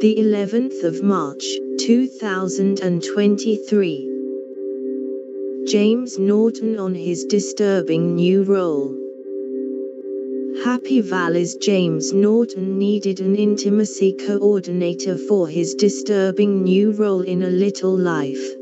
the 11th of March, 2023. James Norton on his disturbing new role. Happy Valley's James Norton needed an intimacy coordinator for his disturbing new role in A Little Life.